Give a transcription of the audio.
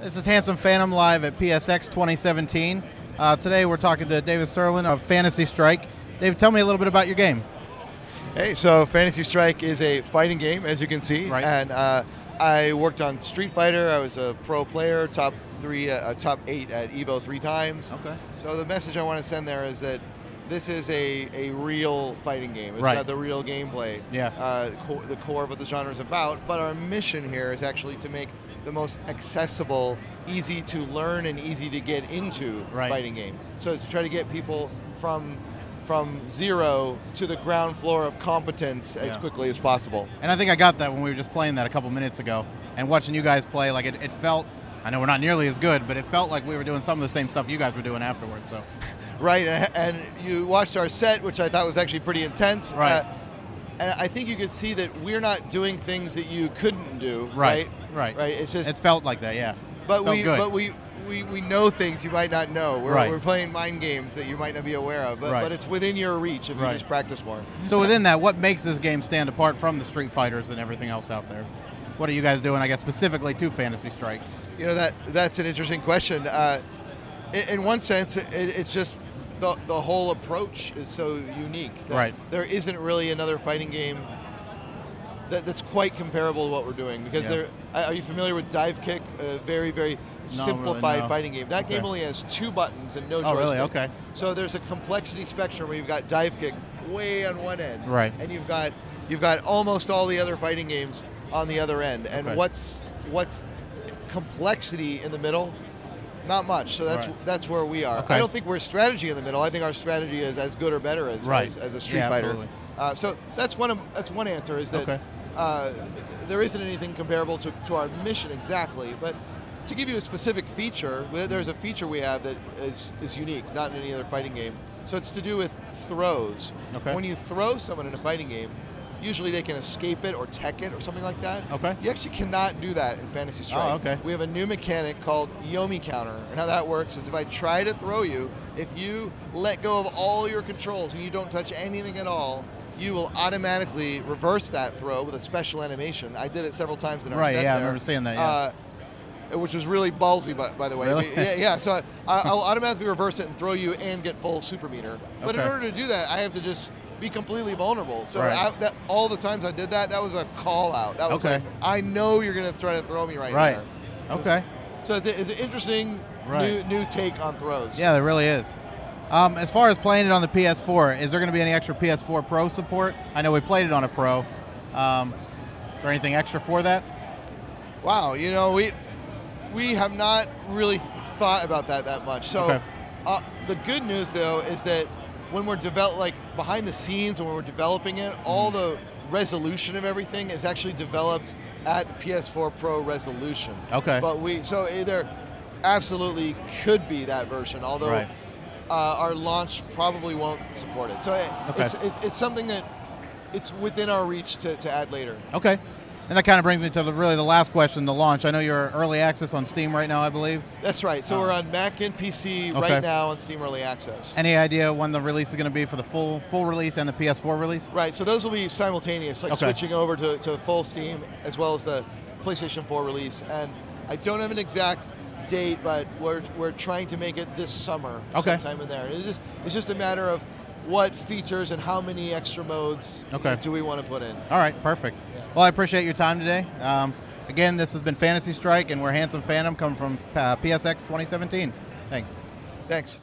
This is Handsome Phantom live at PSX 2017. Uh, today we're talking to David Sirlin of Fantasy Strike. David, tell me a little bit about your game. Hey, so Fantasy Strike is a fighting game, as you can see, Right. and uh, I worked on Street Fighter. I was a pro player, top three, uh, top eight at Evo three times. Okay. So the message I want to send there is that this is a, a real fighting game. It's Right. got the real gameplay. Yeah. Uh, co- the core of what the genre is about. But our mission here is actually to make the most accessible, easy to learn, and easy to get into Right. fighting game. So to try to get people from from zero to the ground floor of competence as Yeah. quickly as possible. And I think I got that when we were just playing that a couple minutes ago and watching you guys play. Like it, it felt, I know we're not nearly as good, but it felt like we were doing some of the same stuff you guys were doing afterwards. So, Right, and, and you watched our set, which I thought was actually pretty intense. Right. Uh, and I think you could see that we're not doing things that you couldn't do. Right, Right. Right. Right. It's just, it felt like that, yeah. but we, good. but we, we, we know things you might not know. We're, Right. we're playing mind games that you might not be aware of, but, Right. but it's within your reach if Right. you just practice more. So within that, what makes this game stand apart from the Street Fighters and everything else out there? What are you guys doing, I guess, specifically to Fantasy Strike? You know that that's an interesting question. Uh, in, in one sense, it, it's just the the whole approach is so unique. that Right. There isn't really another fighting game that, that's quite comparable to what we're doing because Yeah. there. Are you familiar with Divekick? A very very simplified no. fighting game. That Okay. game only has two buttons and no Oh, joystick. really? Okay. So there's a complexity spectrum where you've got Divekick way on one end, Right. and you've got you've got almost all the other fighting games on the other end. And Okay. what's what's complexity in the middle? Not much. So that's Right. that's where we are. Okay. I don't think we're strategy in the middle. I think our strategy is as good or better as Right. as, as a Street Yeah, Fighter. Uh, so that's one of that's one answer is that Okay. Uh, there isn't anything comparable to, to our mission exactly, but. To give you a specific feature, there's a feature we have that is, is unique, not in any other fighting game. So it's to do with throws. Okay. When you throw someone in a fighting game, usually they can escape it or tech it or something like that. Okay. You actually cannot do that in Fantasy Strike. Oh, okay. We have a new mechanic called Yomi Counter. And how that works is if I try to throw you, if you let go of all your controls and you don't touch anything at all, you will automatically reverse that throw with a special animation. I did it several times in our Right, set yeah, I there. remember seeing that, yeah. Uh, which was really ballsy, by, by the way. Really? Yeah, yeah. So I, I'll automatically reverse it and throw you and get full super meter. But in order to do that, I have to just be completely vulnerable. So Right. I, that, all the times I did that, that was a call out. That was Okay. like, I know you're going to try to throw me right, Right. there. Okay. So it's, it's an interesting Right. new, new take on throws. Yeah, there really is. Um, as far as playing it on the PS4, is there going to be any extra PS4 Pro support? I know we played it on a Pro. Um, is there anything extra for that? Wow, you know, we we have not really thought about that that much. So Okay. uh, the good news though is that when we're develop like behind the scenes when we're developing it, all Mm-hmm. the resolution of everything is actually developed at the PS4 Pro resolution. Okay. But we so there absolutely could be that version, although Right. Uh, our launch probably won't support it. So it, Okay. it's, it's it's something that it's within our reach to, to add later. Okay. And that kind of brings me to the, really the last question, the launch. I know you're early access on Steam right now, I believe. That's right. So Oh. we're on Mac and PC Okay. right now on Steam Early Access. Any idea when the release is going to be for the full full release and the PS4 release? right. So those will be simultaneous, like Okay. switching over to, to full Steam as well as the PlayStation 4 release. And I don't have an exact date, but we're, we're trying to make it this summer, Okay. sometime in there. It's just, it's just a matter of what features and how many extra modes Okay. do we want to put in. All right, perfect. Well, I appreciate your time today. Um, again, this has been Fantasy Strike, and we're Handsome Phantom, coming from uh, PSX 2017. Thanks. Thanks.